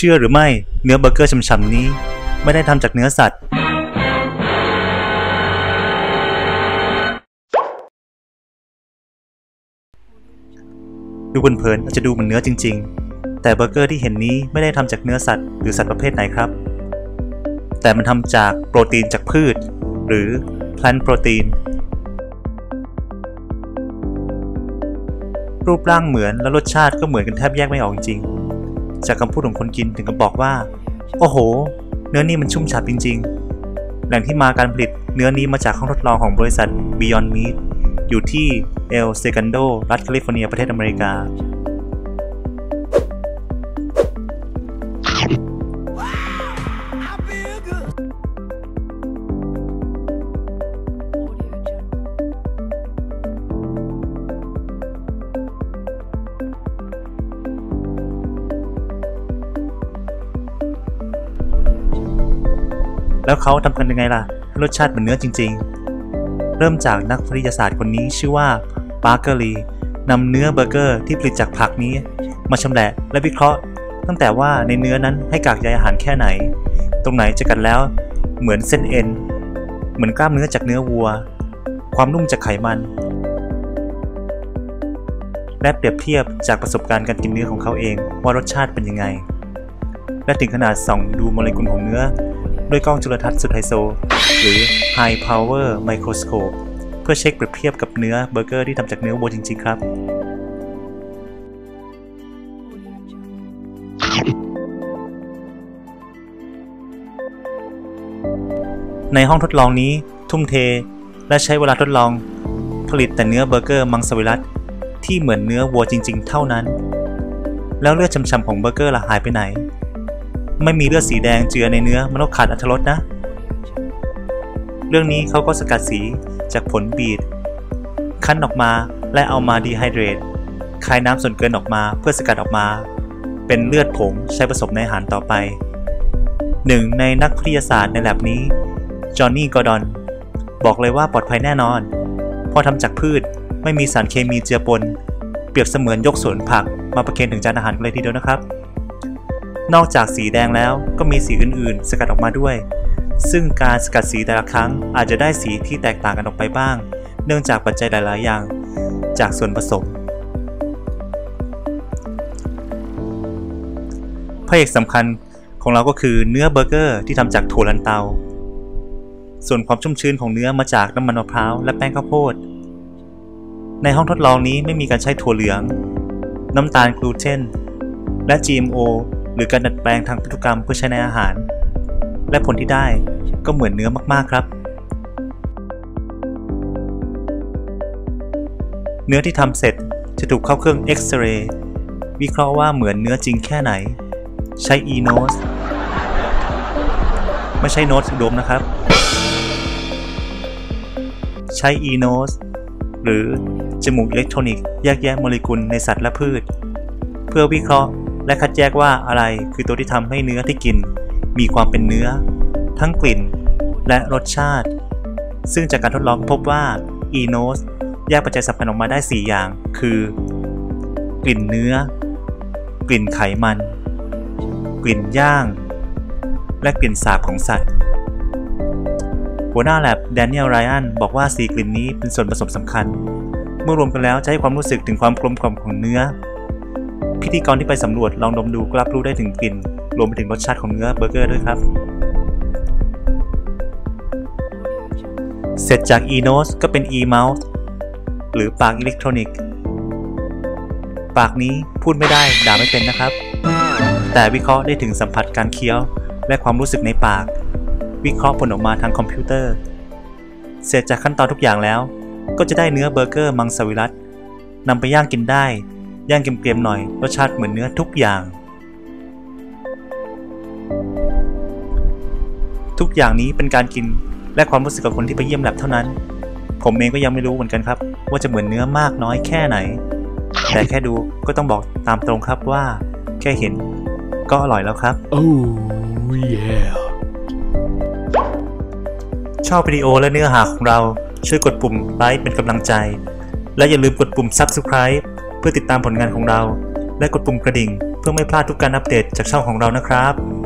เชื่อหรือไม่เนื้อเบอร์เกอร์ฉ่ำๆนี้ ไม่ได้ทำจากเนื้อสัตว์ ดูเผินๆอาจจะดูเหมือนเนื้อจริง ๆ แต่เบอร์เกอร์ที่เห็นนี้ไม่ได้ทำจากเนื้อสัตว์หรือสัตว์ประเภทไหนครับ แต่มันทำจากโปรตีนจากพืช หรือ plant protein รูปร่างเหมือนและรสชาติก็เหมือนกันแทบแยกไม่ออกจริง จากคำพูดของคนกินถึงกับบอกว่า โอ้โห เนื้อนี่มันชุ่มฉ่ำจริง ๆ แหล่งที่มาการผลิตเนื้อนี้มาจากห้องทดลองของบริษัท Beyond Meat อยู่ที่ El Segundo รัฐแคลิฟอร์เนียประเทศอเมริกา แล้วเขาทำกันยังไงล่ะ รสชาติเหมือนเนื้อจริง ๆ เริ่มจากนักวิทยาศาสตร์คนนี้ชื่อว่าปาร์เกอรีนำเนื้อเบอร์เกอร์ที่ผลิตจากผักนี้ มาชำแหละและวิเคราะห์ ตั้งแต่ว่าในเนื้อนั้นให้กากใยอาหารแค่ไหน ตรงไหนจะกันแล้ว เหมือนเส้นเอ็น เหมือนกล้ามเนื้อจากเนื้อวัว ความนุ่มจากไขมัน และเปรียบเทียบจากประสบการณ์การกินเนื้อของเขาเองว่ารสชาติเป็นยังไง และถึงขนาดส่องดูโมเลกุลของเนื้อ ด้วยกล้องจุลทรรศน์สุดไฮโซ หรือ High Power Microscope เพื่อเช็คเปรียบเทียบกับเนื้อเบอร์เกอร์ที่ทำจากเนื้อวัวจริง ๆ ครับในห้องทดลองนี้ทุ่มเท และใช้เวลาทดลอง ผลิตแต่เนื้อเบอร์เกอร์มังสวิรัติที่เหมือนเนื้อวัวจริง ๆ เท่านั้น แล้วเลือดฉ่ำๆของเบอร์เกอร์ละหายไปไหน ไม่มีเลือดสีแดงเจือในเนื้อมันก็ขาดอรรถรสนะ เรื่องนี้เขาก็สกัดสีจากผลบีทคั้นออกมาและเอามา dehydrate คายน้ำส่วนเกินออกมาเพื่อสกัดออกมา เป็นเลือดผงใช้ผสมในอาหารต่อไป หนึ่งในนักวิทยาศาสตร์ในแล็บนี้ จอห์นนี่กอร์ดอน บอกเลยว่าปลอดภัยแน่นอนเพราะทำจากพืชไม่มีสารเคมีเจือปน เปรียบเสมือนยกสวนผักมาประเคนถึงจานอาหารเลยทีเดียวนะครับ นอกจากสีแดงแล้วก็มีสีอื่นๆ สกัดออกมาด้วย ซึ่งการสกัดสีแต่ละครั้งอาจจะได้สีที่แตกต่างกันออกไปบ้าง เนื่องจากปัจจัยหลาย ๆ อย่าง จากส่วนผสมพระเอกสำคัญของเราก็คือเนื้อเบอร์เกอร์ที่ทำจากถั่วลันเตา ส่วนความชุ่มชื้นของเนื้อมาจากน้ำมันมะพร้าวและแป้งข้าวโพด ในห้องทดลองนี้ไม่มีการใช้ถั่วเหลือง น้ำตาลกลูเตนและ GMO รือการดัดแปลงทางพันธุกรรมเพื่อใช้ในอาหาร และผลที่ได้ก็เหมือนเนื้อมากๆครับ เนื้อที่ทำเสร็จจะถูกเข้าเครื่องเอ็กซเรย์วิเคราะห์ว่าเหมือนเนื้อจริงแค่ไหน ใช้ e-nose ไม่ใช่โน้ตดมนะครับ ใช้ e-nose หรือจมูกอิเล็กทรอนิกส์แยกแยะโมเลกุลในสัตว์และพืช เพื่อวิเคราะห์ และคัดแยกว่าอะไรคือตัวที่ทำให้เนื้อที่กิน มีความเป็นเนื้อ ทั้งกลิ่น และรสชาติ ซึ่งจากการทดลองพบว่า e-nose แยกปัจจัยสำคัญออกมาได้ 4 อย่าง คือ กลิ่นเนื้อ กลิ่นไขมัน กลิ่นย่าง และกลิ่นสาบของสัตว์ หัวหน้าแลบแดเนียลไรอันบอกว่าสีกลิ่นนี้เป็นส่วนผสมสำคัญ เมื่อรวมกันแล้วจะให้ความรู้สึกถึงความกลมกล่อมของเนื้อ พิธีกรที่ไปสำรวจลองดมดูก็รับรู้ได้ถึงกลิ่น รวมไปถึงรสชาติของเนื้อเบอร์เกอร์ด้วยครับ เสร็จจาก e-nose ก็เป็น e-mouth หรือปากอิเล็กทรอนิกส์ ปากนี้พูดไม่ได้ด่าไม่เป็นนะครับ แต่วิเคราะห์ได้ถึงสัมผัสการเคี้ยว และความรู้สึกในปาก วิเคราะห์ผลออกมาทางคอมพิวเตอร์ เสร็จจากขั้นตอนทุกอย่างแล้ว ก็จะได้เนื้อเบอร์เกอร์มังสวิรัตนำไปย่างกินได้ ย่างเกรียมๆหน่อยรสชาติเหมือนเนื้อทุกอย่าง ทุกอย่างนี้เป็นการกินและความรู้สึกของคนที่ไปเยี่ยมแลบเท่านั้น ผมเองก็ยังไม่รู้เหมือนกันครับ ว่าจะเหมือนเนื้อมากน้อยแค่ไหน แต่แค่ดูก็ต้องบอกตามตรงครับว่า แค่เห็น ก็อร่อยแล้วครับ Oh yeah. ชอบวิดีโอและเนื้อหาของเราช่วยกดปุ่มไลค์เป็นกำลังใจ และอย่าลืมกดปุ่ม Subscribe เพื่อติดตามผลงานของเรา และกดปุ่มกระดิ่ง เพื่อไม่พลาดทุกการอัปเดตจากช่องของเรานะครับ